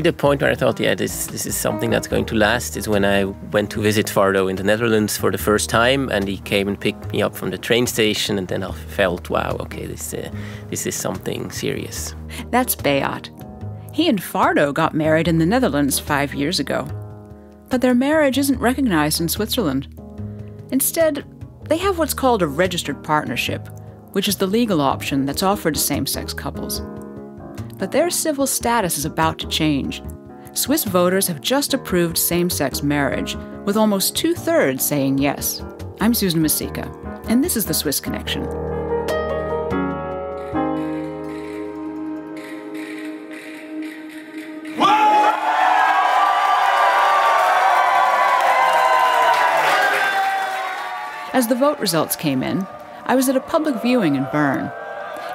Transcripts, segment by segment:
the point where I thought, yeah, this this is something that's going to last is when I went to visit Fardo in the Netherlands for the first time, and he came and picked me up from the train station, and then I felt, wow, okay, this uh, this is something serious. That's Beat. He and Fardo got married in the Netherlands five years ago, but their marriage isn't recognized in Switzerland. Instead, they have what's called a registered partnership, which is the legal option that's offered to same sex couples. But their civil status is about to change. Swiss voters have just approved same sex marriage, with almost two thirds saying yes. I'm Susan Misicka, and this is the Swiss Connection. As the vote results came in, I was at a public viewing in Bern.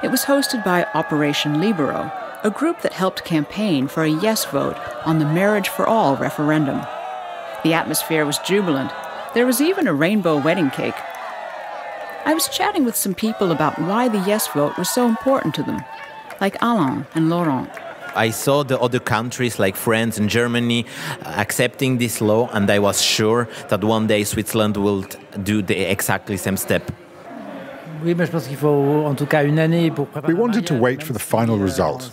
It was hosted by Operation Libero, a group that helped campaign for a yes vote on the Marriage for All referendum. The atmosphere was jubilant. There was even a rainbow wedding cake. I was chatting with some people about why the yes vote was so important to them, like Alain and Laurent. I saw the other countries like France and Germany uh, accepting this law, and I was sure that one day Switzerland will do the exactly same step. We wanted to wait for the final result.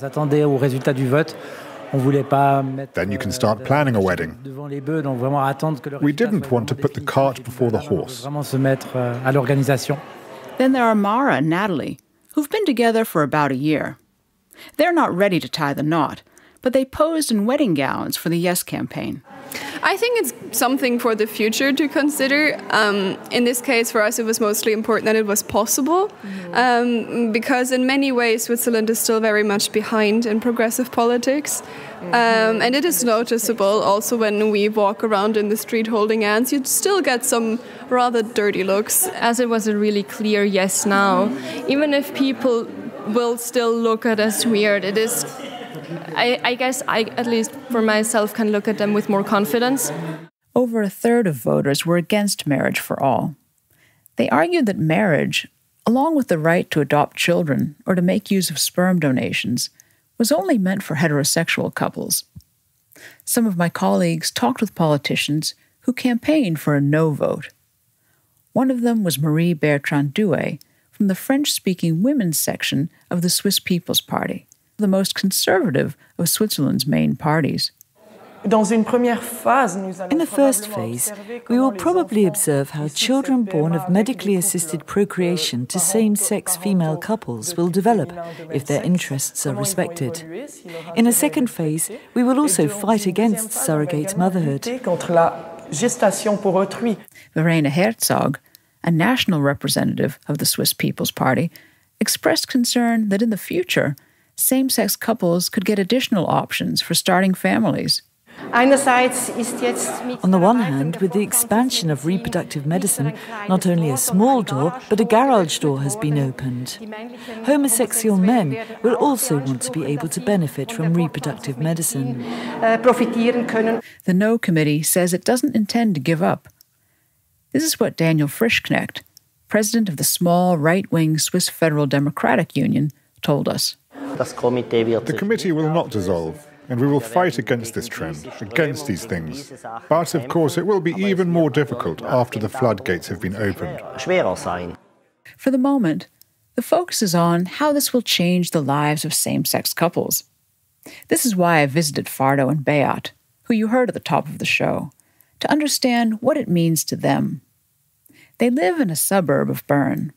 Then you can start planning a wedding. We didn't want to put the cart before the horse. Euh, then there are Mara and Natalie, who've been together for about a year. They're not ready to tie the knot, but they posed in wedding gowns for the Yes campaign. I think it's something for the future to consider. Um, in this case, for us, it was mostly important that it was possible mm-hmm. um, because, in many ways, Switzerland is still very much behind in progressive politics. Mm-hmm. Um, and it is noticeable also when we walk around in the street holding hands, you still get some rather dirty looks. As it was a really clear yes now, even if people will still look at us weird. It is, I, I guess, I at least for myself can look at them with more confidence. Over a third of voters were against marriage for all. They argued that marriage, along with the right to adopt children or to make use of sperm donations, was only meant for heterosexual couples. Some of my colleagues talked with politicians who campaigned for a no vote. One of them was Marie Bertrand Douay, from the French speaking women's section of the Swiss People's Party, the most conservative of Switzerland's main parties. In the first phase, we will probably observe how children born of medically assisted procreation to same sex female couples will develop if their interests are respected. In a second phase, we will also fight against surrogate motherhood. Verena Herzog, a national representative of the Swiss People's Party, expressed concern that in the future, same sex couples could get additional options for starting families. On the one hand, with the expansion of reproductive medicine, not only a small door, but a garage door has been opened. Homosexual men will also want to be able to benefit from reproductive medicine. The No Committee says it doesn't intend to give up this is what Daniel Frischknecht, president of the small right wing Swiss Federal Democratic Union, told us. The committee will not dissolve, and we will fight against this trend, against these things. But of course, it will be even more difficult after the floodgates have been opened. For the moment, the focus is on how this will change the lives of same sex couples. This is why I visited Fardo and Beat, who you heard at the top of the show to understand what it means to them. They live in a suburb of Bern.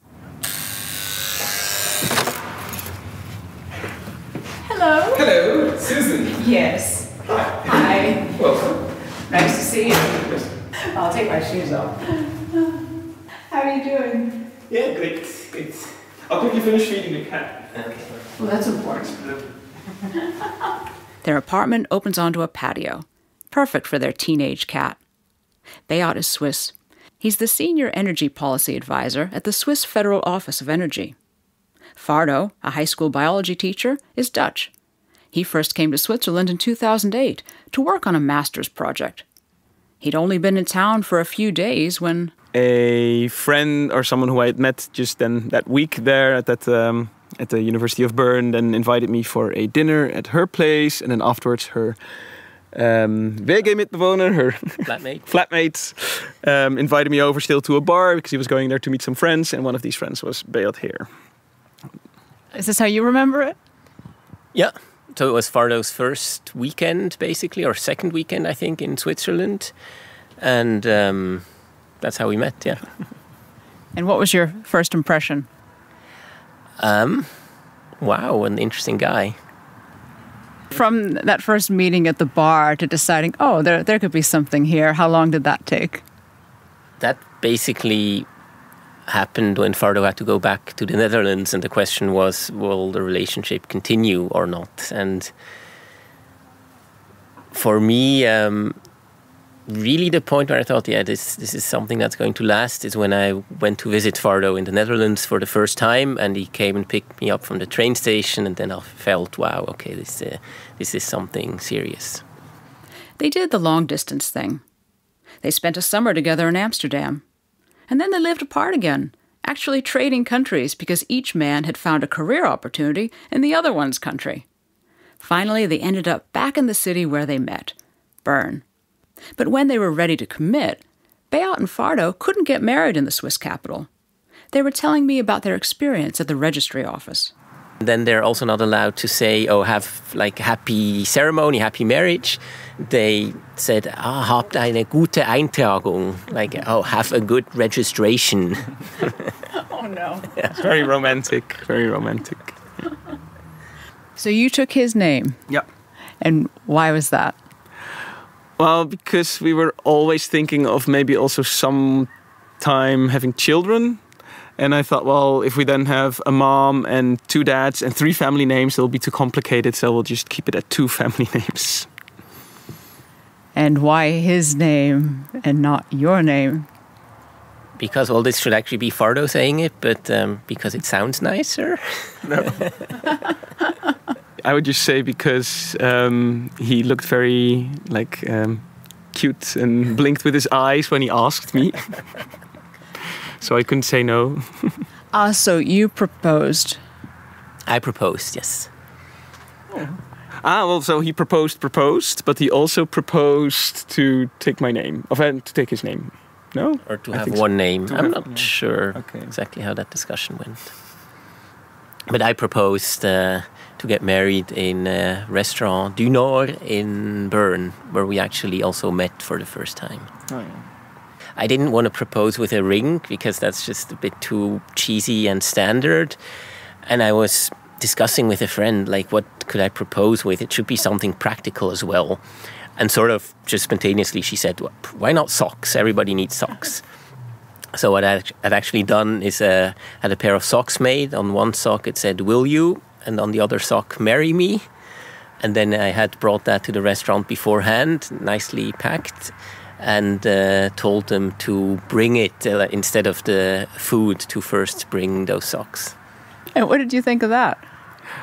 Hello. Hello, Susan. Yes. Hi. Hi. Welcome. Nice to see you. I'll take my shoes off. How are you doing? Yeah, great, great. I'll quickly finish feeding the cat. Okay. Well, that's important. Their apartment opens onto a patio, perfect for their teenage cat. Beat is Swiss. He's the senior energy policy advisor at the Swiss Federal Office of Energy. Fardo, a high school biology teacher, is Dutch. He first came to Switzerland in 2008 to work on a master's project. He'd only been in town for a few days when a friend or someone who I had met just then that week there at that um, at the University of Bern then invited me for a dinner at her place, and then afterwards her um, WG-mitbewohner, her flatmate, flatmate um, invited me over still to a bar because he was going there to meet some friends, and one of these friends was Beat Heer. Is this how you remember it? Yeah. So it was Fardo's first weekend, basically, or second weekend, I think, in Switzerland, and um, that's how we met. Yeah. And what was your first impression? Um, wow, an interesting guy. From that first meeting at the bar to deciding, oh, there, there could be something here, how long did that take? That basically happened when Fardo had to go back to the Netherlands, and the question was, will the relationship continue or not? And for me, um, really the point where I thought, yeah, this this is something that's going to last is when I went to visit Fardo in the Netherlands for the first time, and he came and picked me up from the train station, and then I felt, wow, okay, this uh, this is something serious. They did the long distance thing. They spent a summer together in Amsterdam, and then they lived apart again, actually trading countries because each man had found a career opportunity in the other one's country. Finally, they ended up back in the city where they met, Bern. But when they were ready to commit, Beat and Fardo couldn't get married in the Swiss capital. They were telling me about their experience at the registry office. And then they're also not allowed to say, oh, have like happy ceremony, happy marriage. They said, ah, habt eine gute Eintragung. Like, oh, have a good registration. oh, no. Yeah. It's very romantic, very romantic. So you took his name? Yep. And why was that? Well, because we were always thinking of maybe also some time having children. And I thought, well, if we then have a mom and two dads and three family names, it'll be too complicated. So we'll just keep it at two family names. And why his name and not your name? Because, well, this should actually be Fardo saying it, but um, because it sounds nicer. No. I would just say because um, he looked very like um, cute and blinked with his eyes when he asked me. so I couldn't say no. Ah, uh, so you proposed? I proposed, yes. Ah, well, so he proposed, proposed, but he also proposed to take my name, or to take his name. No? Or to I have one so. name. To I'm not sure okay. exactly how that discussion went. But I proposed uh, to get married in a restaurant du Nord in Bern, where we actually also met for the first time. Oh, yeah. I didn't want to propose with a ring because that's just a bit too cheesy and standard. And I was discussing with a friend, like, what could I propose with? It should be something practical as well. And sort of just spontaneously, she said, well, why not socks? Everybody needs socks. So what I had actually done is uh, had a pair of socks made. On one sock it said "Will you?" and on the other sock "Marry me." And then I had brought that to the restaurant beforehand, nicely packed, and uh, told them to bring it uh, instead of the food to first bring those socks. And what did you think of that?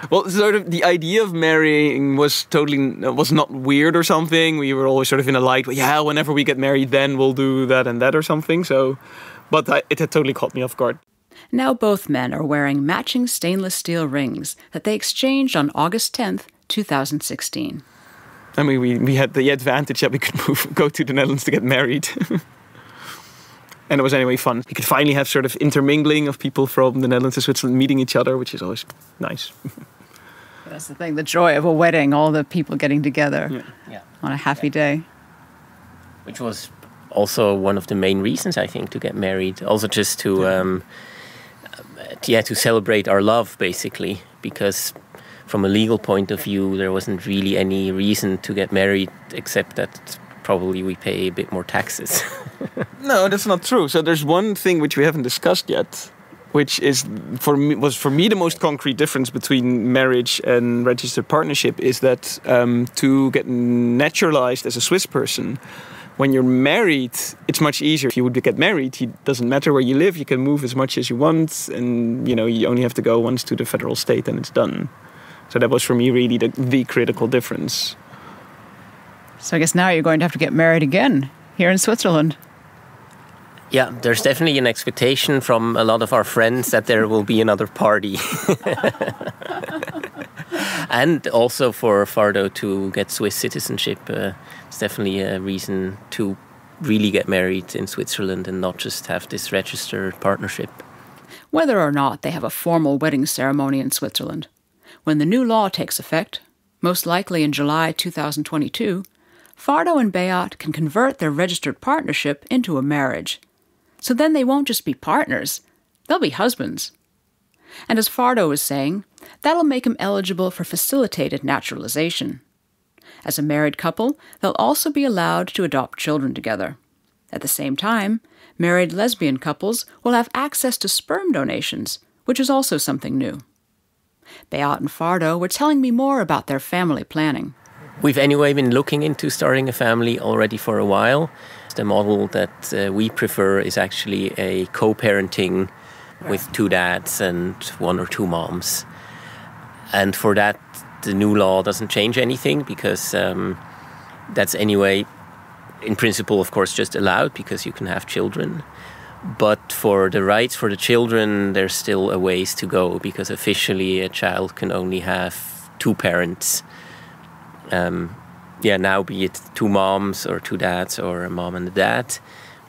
Well, sort of the idea of marrying was totally was not weird or something. We were always sort of in a light. Yeah, whenever we get married, then we'll do that and that or something. So but I, it had totally caught me off guard. Now both men are wearing matching stainless steel rings that they exchanged on August 10th, 2016. I mean, we, we had the advantage that we could move, go to the Netherlands to get married. and it was anyway fun. We could finally have sort of intermingling of people from the Netherlands and Switzerland meeting each other, which is always nice. That's the thing, the joy of a wedding, all the people getting together yeah. Yeah. on a happy day. Which was also one of the main reasons I think to get married. Also, just to um, yeah to celebrate our love, basically, because from a legal point of view, there wasn't really any reason to get married except that probably we pay a bit more taxes. no, that's not true. So there's one thing which we haven't discussed yet, which is for me was for me the most concrete difference between marriage and registered partnership is that um, to get naturalized as a Swiss person when you're married, it's much easier. If you would get married, it doesn't matter where you live. You can move as much as you want, and you know you only have to go once to the federal state, and it's done. So that was for me really the, the critical difference. So I guess now you're going to have to get married again here in Switzerland. Yeah, there's definitely an expectation from a lot of our friends that there will be another party. and also for Fardo to get Swiss citizenship, uh, it's definitely a reason to really get married in Switzerland and not just have this registered partnership. Whether or not they have a formal wedding ceremony in Switzerland, when the new law takes effect, most likely in July 2022, Fardo and Beat can convert their registered partnership into a marriage. So then they won't just be partners, they'll be husbands. And as Fardo was saying, that'll make them eligible for facilitated naturalization. As a married couple, they'll also be allowed to adopt children together. At the same time, married lesbian couples will have access to sperm donations, which is also something new. Beat and Fardo were telling me more about their family planning. We've anyway been looking into starting a family already for a while. The model that uh, we prefer is actually a co parenting with two dads and one or two moms. And for that, the new law doesn't change anything because um, that's anyway, in principle, of course, just allowed because you can have children. But for the rights for the children, there's still a ways to go because officially a child can only have two parents. Um, yeah, now be it two moms or two dads or a mom and a dad,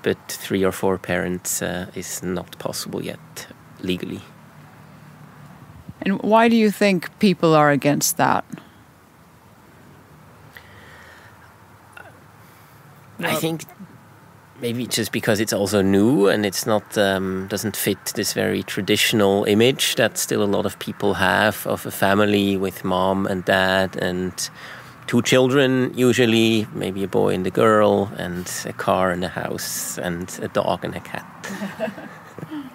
but three or four parents uh, is not possible yet legally. And why do you think people are against that? I think maybe just because it's also new and it's not um, doesn't fit this very traditional image that still a lot of people have of a family with mom and dad and two children usually maybe a boy and a girl and a car and a house and a dog and a cat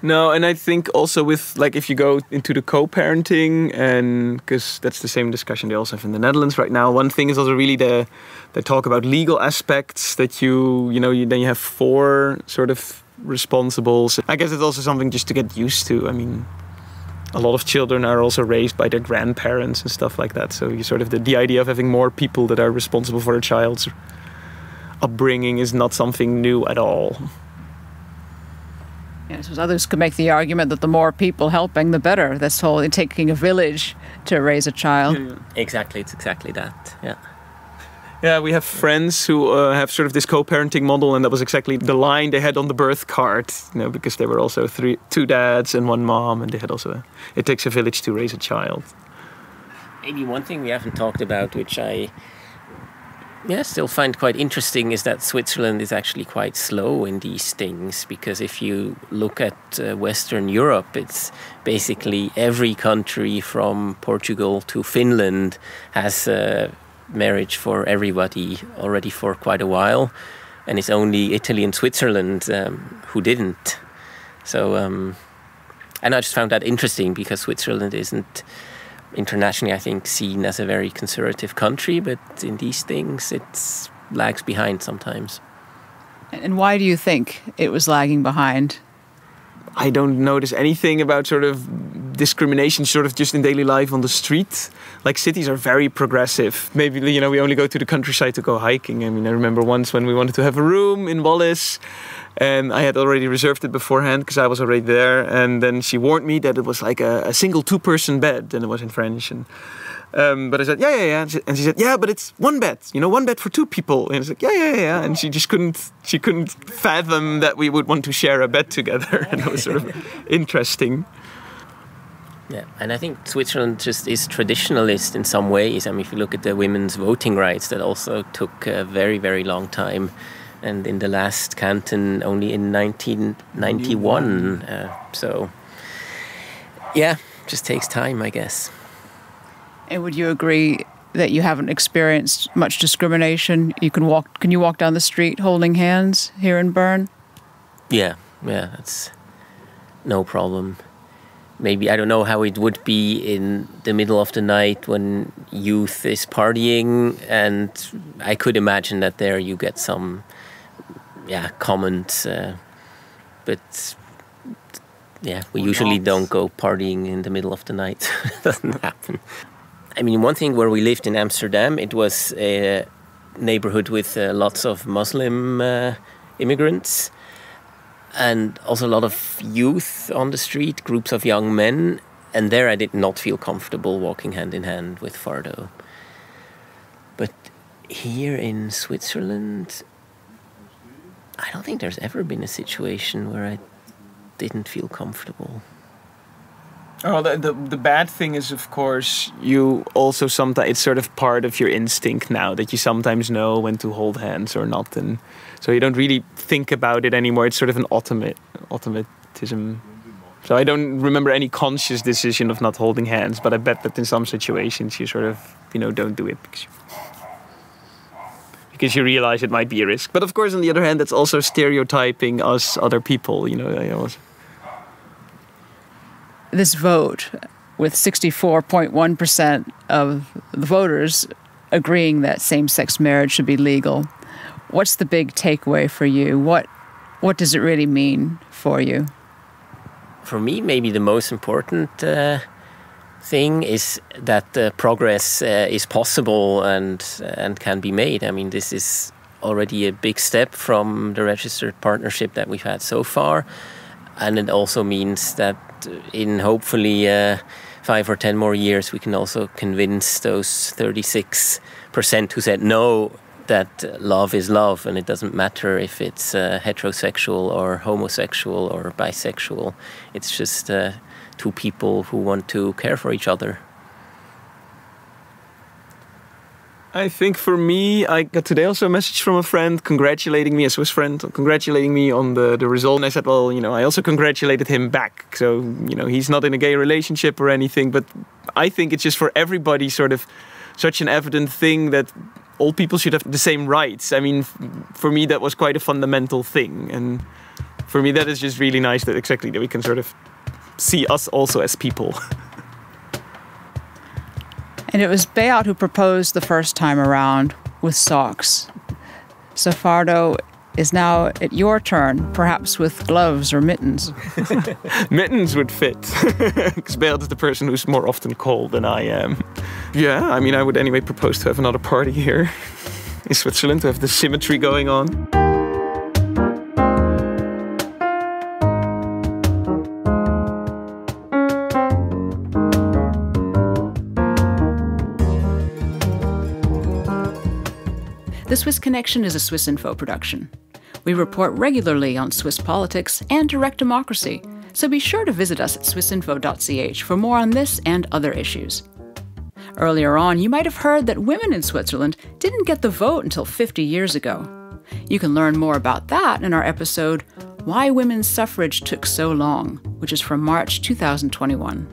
No, and I think also with like if you go into the co-parenting and because that's the same discussion they also have in the Netherlands right now. One thing is also really the they talk about legal aspects that you you know you, then you have four sort of responsibles. I guess it's also something just to get used to. I mean, a lot of children are also raised by their grandparents and stuff like that. So you sort of the, the idea of having more people that are responsible for a child's upbringing is not something new at all. Yes, others could make the argument that the more people helping, the better. This whole taking a village to raise a child. Yeah, exactly, it's exactly that. Yeah. Yeah, we have friends who uh, have sort of this co-parenting model, and that was exactly the line they had on the birth card. You know, because they were also three, two dads and one mom, and they had also a, it takes a village to raise a child. Maybe one thing we haven't talked about, which I yeah, still find quite interesting is that Switzerland is actually quite slow in these things because if you look at uh, Western Europe, it's basically every country from Portugal to Finland has uh, marriage for everybody already for quite a while, and it's only Italy and Switzerland um, who didn't. So, um, and I just found that interesting because Switzerland isn't internationally, I think, seen as a very conservative country, but in these things, it lags behind sometimes. And why do you think it was lagging behind? I don't notice anything about sort of discrimination, sort of just in daily life on the street. Like cities are very progressive. Maybe you know we only go to the countryside to go hiking. I mean, I remember once when we wanted to have a room in Wallis, and I had already reserved it beforehand because I was already there. And then she warned me that it was like a, a single two-person bed, and it was in French. And um, but I said, yeah, yeah, yeah, and she, said, yeah, but it's one bed, you know, one bed for two people. And I was like, yeah, yeah, yeah, and she just couldn't, she couldn't fathom that we would want to share a bed together, and it was sort of interesting. Yeah, and I think Switzerland just is traditionalist in some ways. I mean, if you look at the women's voting rights, that also took a very, very long time and in the last canton only in 1991. Uh, so, yeah, just takes time, I guess. And would you agree that you haven't experienced much discrimination? You can walk. Can you walk down the street holding hands here in Bern? Yeah, yeah, that's no problem. Maybe I don't know how it would be in the middle of the night when youth is partying, and I could imagine that there you get some yeah comment uh, but yeah we usually don't go partying in the middle of the night it doesn't happen i mean one thing where we lived in amsterdam it was a neighborhood with uh, lots of muslim uh, immigrants and also a lot of youth on the street, groups of young men. And there I did not feel comfortable walking hand in hand with Fardo. But here in Switzerland, I don't think there's ever been a situation where I didn't feel comfortable. Oh, the, the, the bad thing is, of course, you also sometimes it's sort of part of your instinct now that you sometimes know when to hold hands or not, and so you don't really think about it anymore. It's sort of an automate automatism. So I don't remember any conscious decision of not holding hands, but I bet that in some situations you sort of you know don't do it because you, because you realize it might be a risk. But of course, on the other hand, that's also stereotyping us other people. You know. This vote with 64.1% of the voters agreeing that same-sex marriage should be legal. What's the big takeaway for you? What what does it really mean for you? For me, maybe the most important uh, thing is that progress uh, is possible and and can be made. I mean, this is already a big step from the registered partnership that we've had so far, and it also means that in hopefully uh, five or ten more years, we can also convince those 36% who said no that love is love and it doesn't matter if it's uh, heterosexual or homosexual or bisexual. It's just uh, two people who want to care for each other. I think for me, I got today also a message from a friend congratulating me, a Swiss friend, congratulating me on the, the result. And I said, well, you know, I also congratulated him back. So, you know, he's not in a gay relationship or anything, but I think it's just for everybody sort of such an evident thing that all people should have the same rights. I mean, for me, that was quite a fundamental thing. And for me, that is just really nice that exactly that we can sort of see us also as people. And it was Beat who proposed the first time around with socks. So Fardo is now at your turn, perhaps with gloves or mittens. mittens would fit, because Beat is the person who's more often cold than I am. Yeah, I mean, I would anyway propose to have another party here in Switzerland to have the symmetry going on. Swiss Connection is a Swiss Info production. We report regularly on Swiss politics and direct democracy, so be sure to visit us at swissinfo.ch for more on this and other issues. Earlier on, you might have heard that women in Switzerland didn't get the vote until 50 years ago. You can learn more about that in our episode, Why Women's Suffrage Took So Long, which is from March 2021.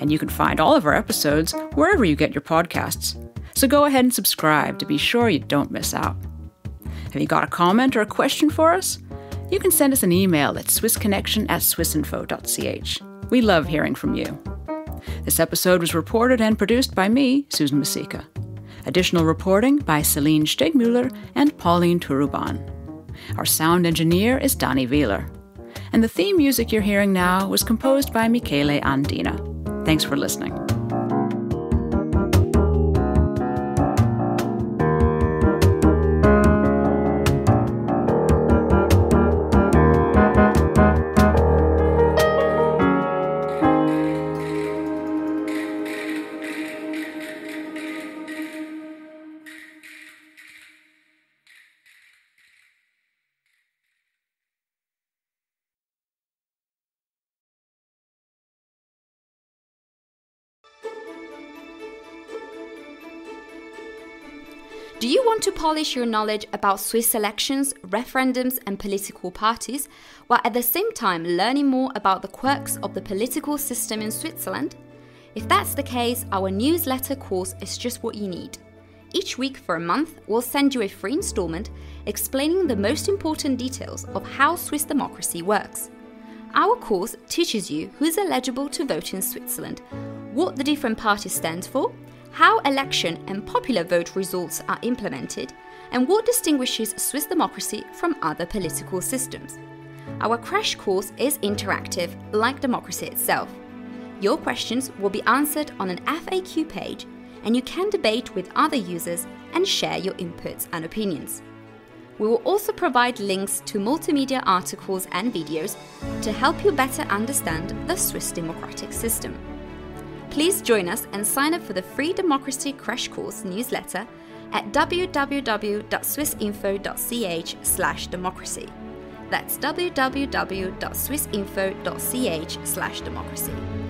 And you can find all of our episodes wherever you get your podcasts. So go ahead and subscribe to be sure you don't miss out. Have you got a comment or a question for us? You can send us an email at swissconnection at swissinfo.ch. We love hearing from you. This episode was reported and produced by me, Susan Misicka. Additional reporting by Celine Stegmuller and Pauline Turuban. Our sound engineer is Danny Wheeler. And the theme music you're hearing now was composed by Michele Andina. Thanks for listening. To polish your knowledge about Swiss elections, referendums, and political parties, while at the same time learning more about the quirks of the political system in Switzerland? If that's the case, our newsletter course is just what you need. Each week for a month, we'll send you a free installment explaining the most important details of how Swiss democracy works. Our course teaches you who's eligible to vote in Switzerland, what the different parties stand for, how election and popular vote results are implemented, and what distinguishes Swiss democracy from other political systems. Our crash course is interactive, like democracy itself. Your questions will be answered on an FAQ page, and you can debate with other users and share your inputs and opinions. We will also provide links to multimedia articles and videos to help you better understand the Swiss democratic system. Please join us and sign up for the free Democracy Crash Course newsletter at www.swissinfo.ch/democracy. That's www.swissinfo.ch/democracy.